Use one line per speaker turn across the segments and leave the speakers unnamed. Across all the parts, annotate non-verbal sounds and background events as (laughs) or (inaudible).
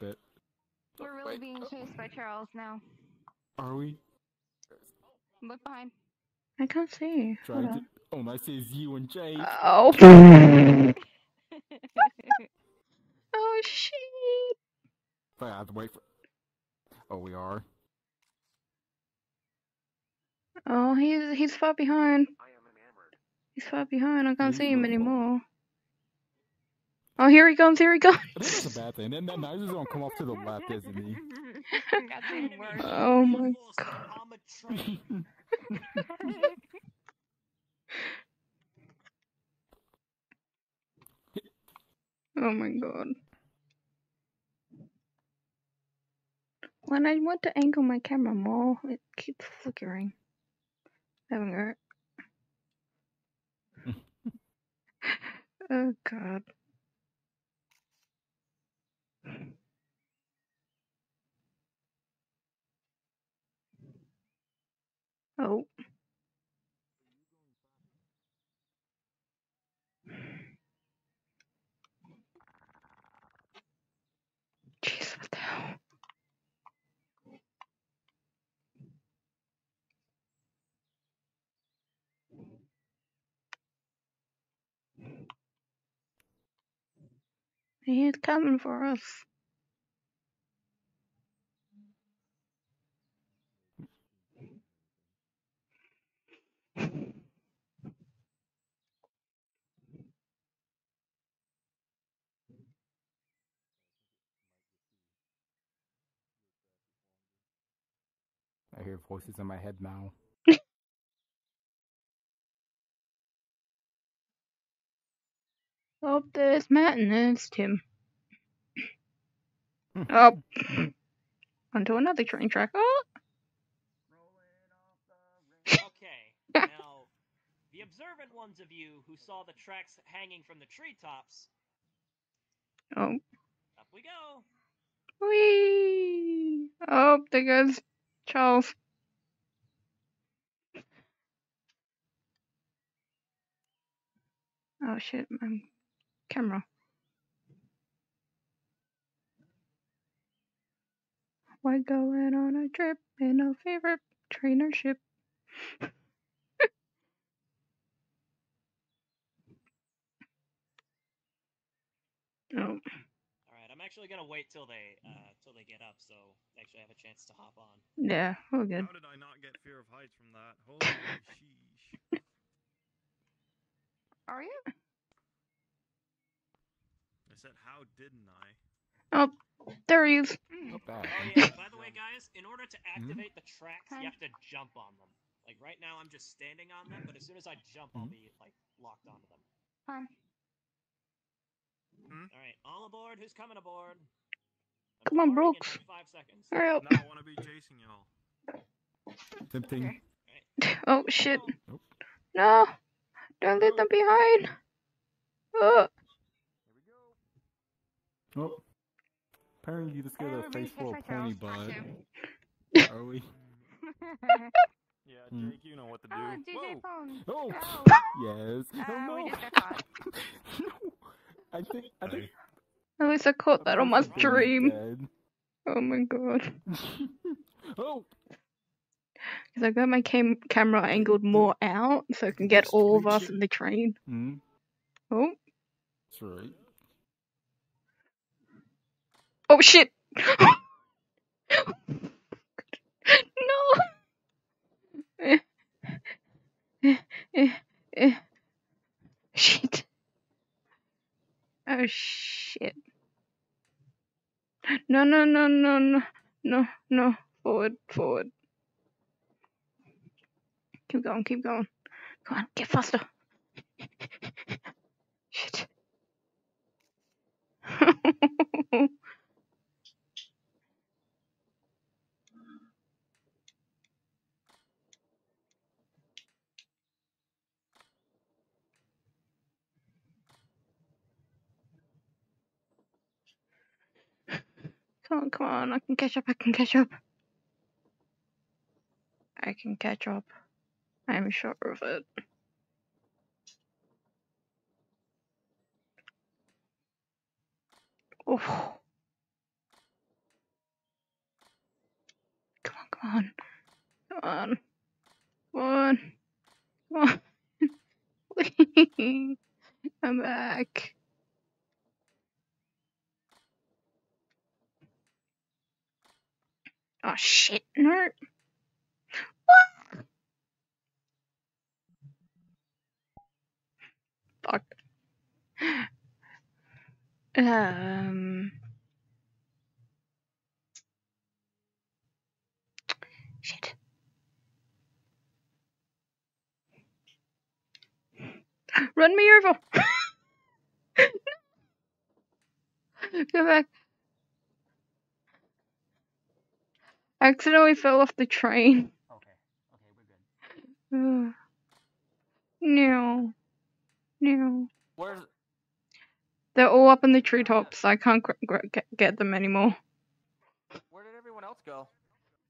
bit.
We're really
Wait,
being
oh,
chased by Charles now.
Are we?
Look behind.
I can't see.
Trying
Hold
to. Oh, no, I see it's you and Jay.
Oh. (laughs) oh shit.
But I have to wait for. Oh, we are.
Oh, he's he's far behind. He's far behind. I can't
He's
see him
not far.
anymore. Oh, here he comes. Here he comes.
That's a bad thing. Then, then now he's gonna come off to the left, isn't he?
Got even worse.
Oh my
god. I'm a train.
Oh my god. When I want to angle my camera more, it keeps flickering. Having (laughs) hurt. oh god. Oh. He's coming for us.
I hear voices in my head now.
Oh, there's Matt and there's Tim. Oh. Onto another train track. Oh!
Okay, (laughs) now, the observant ones of you who saw the tracks hanging from the treetops,
Oh.
up we go.
Whee! Oh, there goes Charles. Oh shit, my camera. We're going on a trip in a favorite trainer ship. (laughs) oh,
Alright, I'm actually gonna wait till they, uh, till they get up, so they actually have a chance to hop on.
yeah, we're good.
How did I not get fear of heights from that? Holy (laughs) sheesh.
Are you?
I said, how didn't I?
Oh, there he is. Mm.
Not bad.
Oh yeah, by the way, guys, in order to hmm? activate the tracks, you have to jump on them. Like right now, I'm just standing on them, but as soon as I jump, I'll
Mhm.
be like locked onto them.
Fine. Hmm?
All right, all aboard. Who's coming aboard? I'm
Come on, Brooks.
Five seconds.
Hurry up.
Now I want to be chasing y'all.
Tempting.
Oh shit.
Nope.
No! Don't leave them behind! Oh,
Oh. Apparently you just get
Uh,
a
we're
face full of pony
Charles.
butt. Are we? (laughs)
Yeah,
Hmm.
Jake, you know what to do.
oh, DJ
Whoa!
phone.
Oh!
Oh. (laughs)
Yes.
Uh,
oh,
we
no.
just got caught. (laughs)
no. I think. I think.
at least I caught that on my stream.
dead.
Oh my god.
oh!
Because I got my cam- camera angled more out so I can get all of us in the train.
Hmm.
Oh.
That's right.
Oh shit! no! Eh. Eh, eh, eh. Shit. Oh shit. No, no, no, no, no, no, no. Forward, forward. Keep going, keep going. Come on, get faster. Shit. (laughs) Come on, come on. I can catch up. I can catch up. I can catch up. I'm sure of it. Oh. Come on, come on. Come on. Come on. Come on. (laughs) I'm back. Oh shit, no. Fuck. Um. Shit. Run me over. (laughs) Go back. I accidentally fell off the train.
Okay. Okay, we're good. (sighs)
No. No.
Where's
They're all up in the treetops. I can't gr- gr- get- them anymore.
where did everyone else go?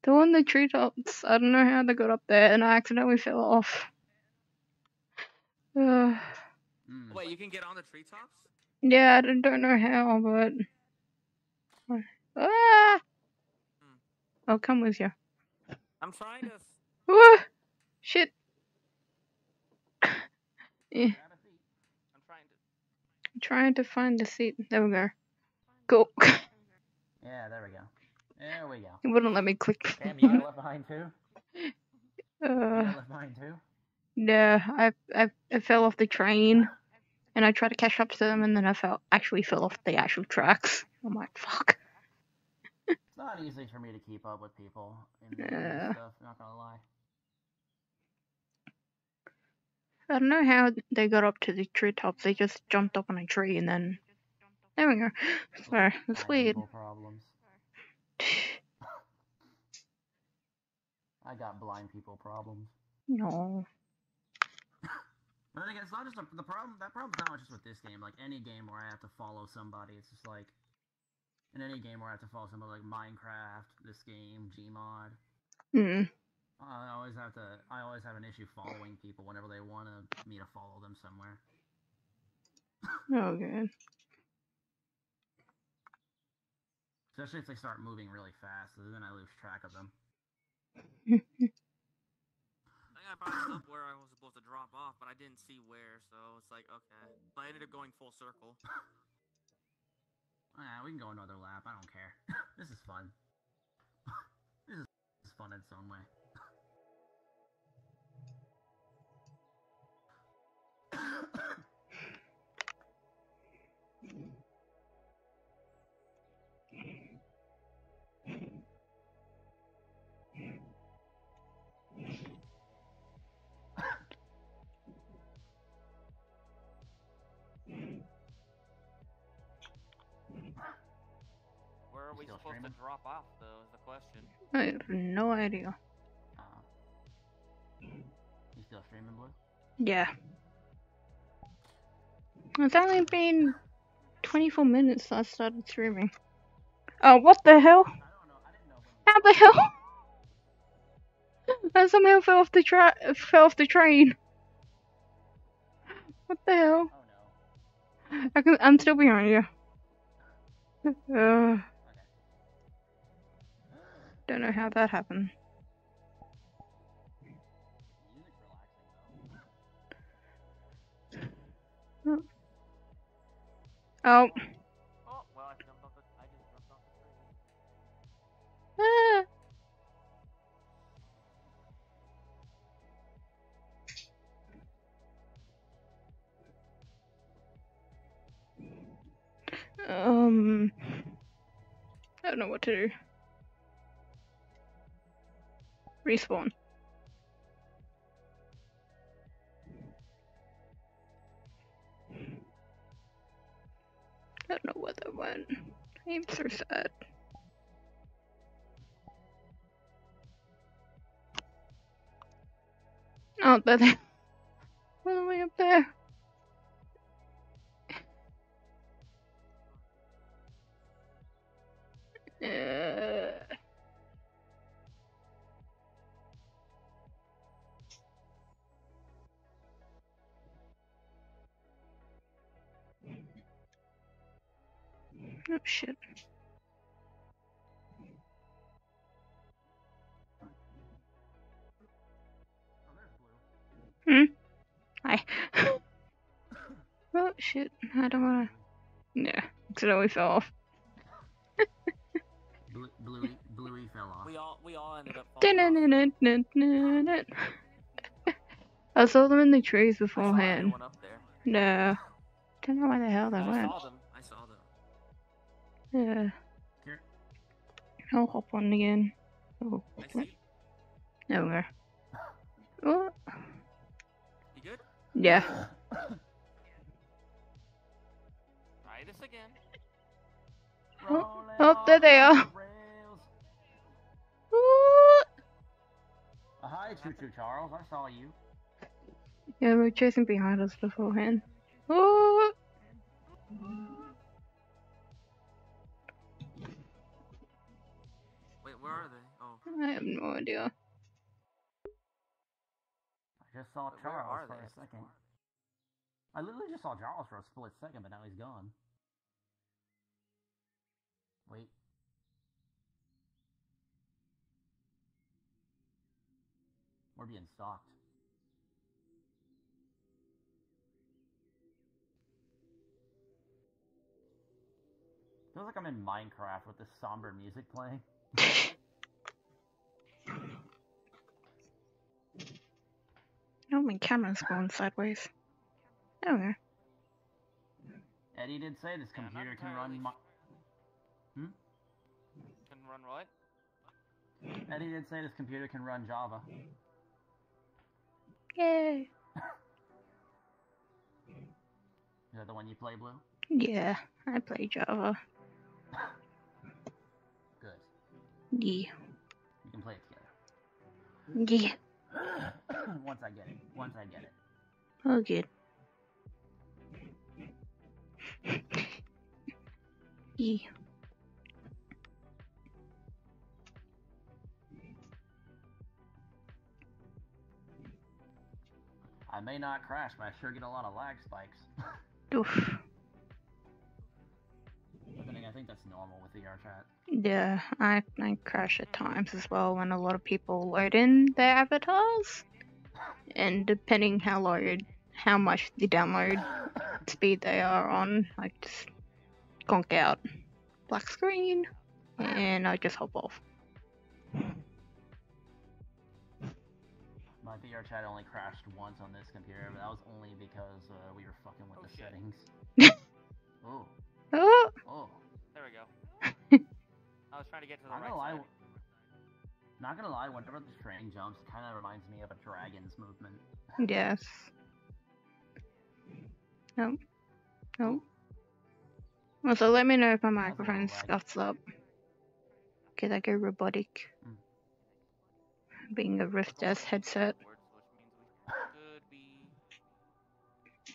They're on the treetops. I don't know how they got up there, and I accidentally fell off. Ugh. (sighs)
Mm.
Wait, you can get on the treetops?
Yeah, I don't don't know how, but. (sighs) Ah! I'll come with you.
I'm trying to.
Ah! Shit. Yeah,
Grab a seat.
I'm trying to.
I'm trying to find the seat. There we go. Go. (laughs)
Yeah, there we go. There we go.
it wouldn't let me click.
Cam, you got left behind too? (laughs)
Uh,
left behind too?
yeah, I, I I fell off the train, and I tried to catch up to them, and then I fell actually fell off the actual tracks. I'm like, fuck.
It's not easy for me to keep up with people and
Yeah.
stuff, not gonna lie.
I don't know how they got up to the treetops. They just jumped up on a tree, and then there we go. So it's
Blind
weird.
problems. I got blind people problems.
No.
But then again, it's not just a, the problem. That problem's not just with this game. Like any game where I have to follow somebody, it's just like in any game where I have to follow somebody, like Minecraft, this game, Gmod.
Mm.
I always have to. I always have an issue following people whenever they want me to follow them somewhere.
Oh, good.
Especially if they start moving really fast, so then I lose track of them. (laughs)
I think I brought up where I was supposed to drop off, but I didn't see where, so it's like, okay. So I ended up going full circle.
Yeah, we can go another lap. I don't care. (laughs) this is fun. (laughs) this is fun in its own way.
Are we supposed
streaming?
to drop off, though, is the question.
I have no idea.
Uh, you still streaming, Blue?
Yeah. It's only been 24 minutes since I started streaming. Oh, what the hell?
I don't know. I didn't know.
How the hell? (laughs) I somehow fell off the tra- fell off the train. What the hell?
Oh no.
I can, I'm still behind you. Uh, don't know how that happened. Oh.
Oh.
Ah. Um, I don't know what to do. Respawn. I don't know where that went. I'm so sad. Oh, there they (laughs) all the way up there. Uh, description. Hmm? Hi. (laughs) oh, shit. I don't wanna... No. Accidentally fell off.
Bluey, Bluey fell off.
We all, we all ended up.
I saw them in the trees beforehand. No. Don't know why the hell they
I
went. Yeah. I'll hop on again. Oh, nowhere. (laughs) Oh,
You good?
yeah. (laughs)
Try this again.
Rolling
oh, there they are.
Uh, hi, Choo Choo Charles. I saw you.
Yeah, they were chasing behind us beforehand. Ooh. I have no idea.
I just saw
But
Charles for
they?
a second. I literally just saw Charles for a split second, but now he's gone. Wait. We're being stalked. Feels like I'm in Minecraft with this somber music playing. (laughs)
Oh, my camera's going sideways. Oh, yeah.
Eddie did say this
Yeah,
computer can
entirely
run. Mi- hmm?
can run what?
Eddie did say this computer can run Java.
Yay.
Is that the one you play, Blue?
Yeah, I play Java. (laughs)
Good.
Yeah.
You can play it together.
Yeah. (sighs)
Once I get it. Once I get it.
Oh, good. Yeah.
I may not crash, but I sure get a lot of lag spikes. (laughs)
Oof.
But then again, I think that's normal with VR chat.
Yeah, I, I crash at times as well when a lot of people load in their avatars. And depending how load, how much the download (laughs) speed they are on, I just conk out. Black screen, and I just hop off.
My VR chat only crashed once on this computer, but that was only because uh, we were fucking with
Oh,
the
shit.
settings. (laughs) oh,
Oh,
oh.
There we go. (laughs) I was trying to get to the
I'm
right
gonna lie. Not gonna lie, whenever the train jumps, it kind of reminds me of a dragon's movement.
yes. Nope. Nope. Also, let me know if my microphone scuffs up. Cause I go robotic.
Mm.
Being a Rift S headset.
Words, which means we could be (laughs)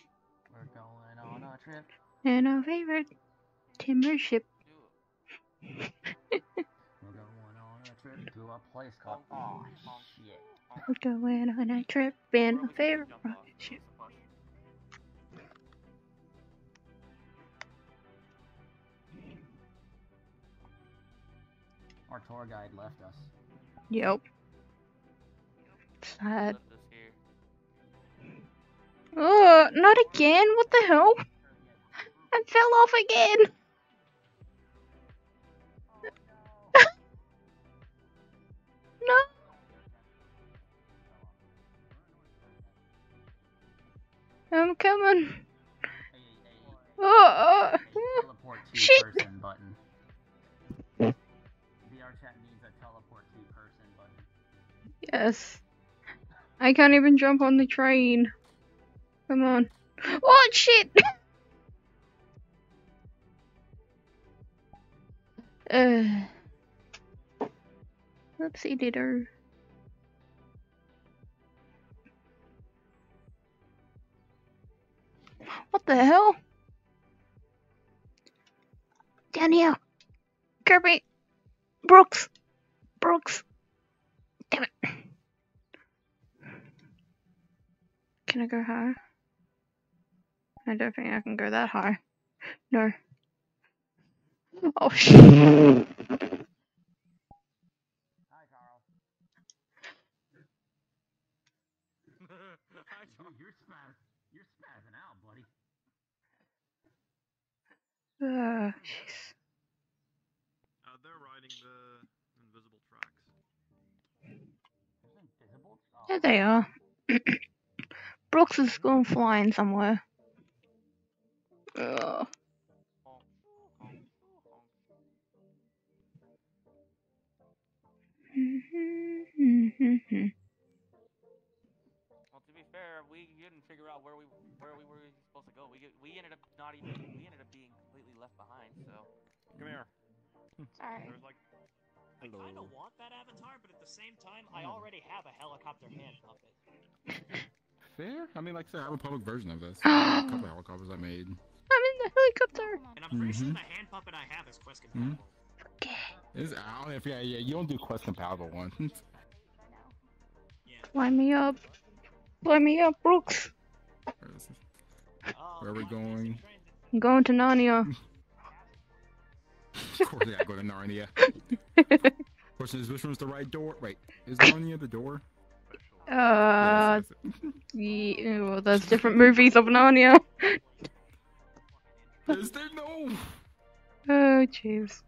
We're going on a trip.
And our favorite timber ship.
Oh shit.
We're going on a trip in
Where
our
we
favorite
jump
rocket
off,
ship.
that's the question.
Our tour guide left us.
Yep. Sad.
Left us here.
Oh, not again? What the hell? I fell off again. No. I'm coming. Oh, oh.
teleport two
Shit.
person button. VR needs a teleport two person button.
Yes. I can't even jump on the train. Come on. Oh shit! (laughs) uh. Didder. What the hell? Down here. Kirby. Brooks. Brooks. Damn it. Can I go higher? I don't think I can go that high. No. Oh shit. (laughs)
Hi, Carl.
Hi,
You, you're spaz. You're spazzing out, buddy.
Uh, jeez.
Uh, they're riding the invisible tracks.
There they are. (coughs) Brooks is going flying somewhere. Ugh. (laughs)
Well, to be fair, we didn't figure out where we where we were supposed to go. We we ended up not even we ended up being completely left behind. So
Come here. (laughs)
Sorry.
There's like.
I kind of want that avatar, but at the same time, I
Hmm.
already have a helicopter hand puppet. (laughs)
Fair? I mean, like I said, I have a public version of this. (laughs) I have a couple of helicopters I made.
I'm in the helicopter.
And I'm pretty sure
Mhm.
the hand puppet I have is quest
Mhm.
compatible.
Okay.
Is I don't know if yeah, yeah, you don't do quest compatible ones.
Yeah.
Line me up. Line me up, Brooks.
Where is this?
Oh,
Where are we going?
I'm going to Narnia.
Of course, I gotta go to Narnia. (laughs) Question is, which one's the right door? Wait, is Narnia the door?
Uh, yeah, well, there's different movies of Narnia.
Is there no?
Oh, jeez.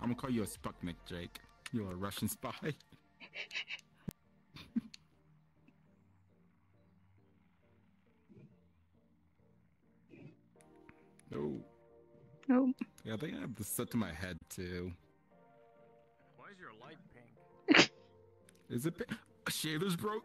I'm gonna call you a Sputnik, Jake. You're a Russian spy. (laughs) no.
Nope.
Yeah, I think I have this set to my head too.
Why is your light pink?
Is it? pi- Shaders broke.